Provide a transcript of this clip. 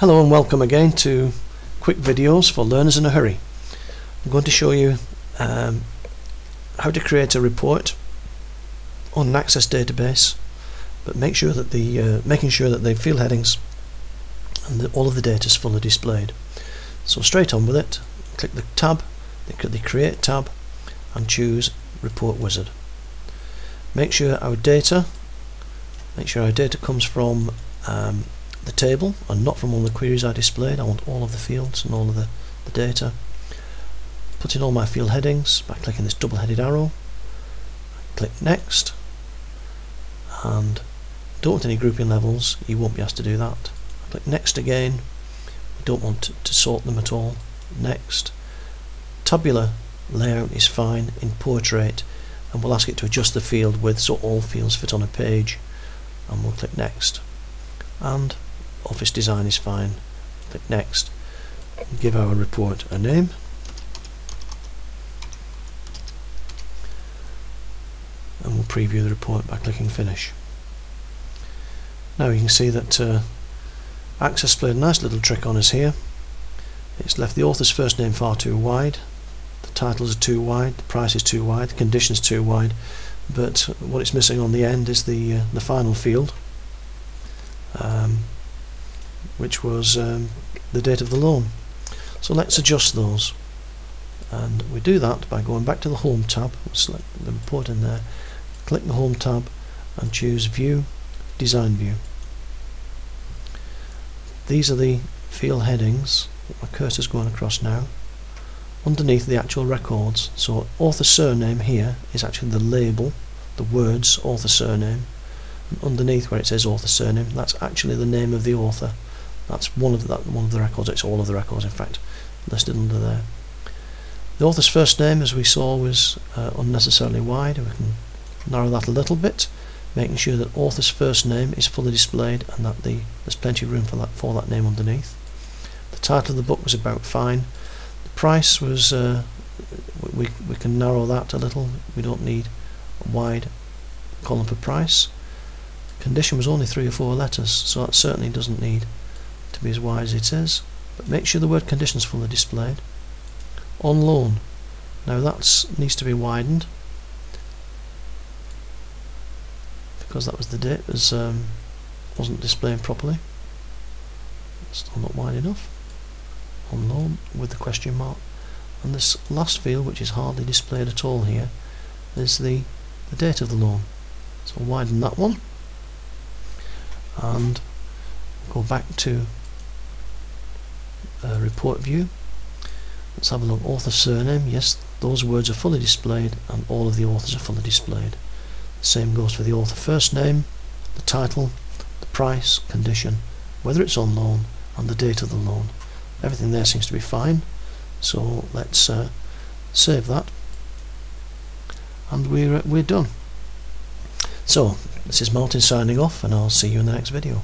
Hello and welcome again to quick videos for learners in a hurry. I'm going to show you um, how to create a report on an Access database but make sure that the uh, making sure that the field headings and all of the data is fully displayed. So straight on with it, click the tab, click the create tab and choose report wizard. Make sure our data make sure our data comes from um, the table and not from all the queries I displayed. I want all of the fields and all of the, the data. Put in all my field headings by clicking this double headed arrow. Click next and don't want any grouping levels, you won't be asked to do that. Click next again, we don't want to, to sort them at all. Next. Tabular layout is fine in portrait and we'll ask it to adjust the field width so all fields fit on a page and we'll click next and office design is fine. Click next. Give our report a name. And we'll preview the report by clicking finish. Now you can see that uh, Access played a nice little trick on us here. It's left the author's first name far too wide. The titles are too wide. The price is too wide. The conditions too wide. But what it's missing on the end is the uh, the final field. Um, which was um, the date of the loan. So let's adjust those. And we do that by going back to the Home tab, select the report in there, click the Home tab and choose View, Design View. These are the field headings. My cursor's going across now. Underneath the actual records. So author surname here is actually the label the words author surname. And underneath where it says author surname that's actually the name of the author that's one of the, that, one of the records. It's all of the records, in fact, listed under there. The author's first name, as we saw, was uh, unnecessarily wide. We can narrow that a little bit, making sure that author's first name is fully displayed and that the there's plenty of room for that for that name underneath. The title of the book was about fine. The price was uh, we we can narrow that a little. We don't need a wide column for price. Condition was only three or four letters, so that certainly doesn't need to be as wide as it is but make sure the word conditions fully displayed on loan. Now that needs to be widened. Because that was the date was um, wasn't displaying properly. Still not wide enough. On loan with the question mark. And this last field which is hardly displayed at all here is the the date of the loan. So widen that one. And go back to uh, report view let's have a look. Author surname. Yes those words are fully displayed and all of the authors are fully displayed. The same goes for the author. First name the title the price condition whether it's on loan and the date of the loan. Everything there seems to be fine. So let's uh, save that. And we're, uh, we're done. So this is Martin signing off and I'll see you in the next video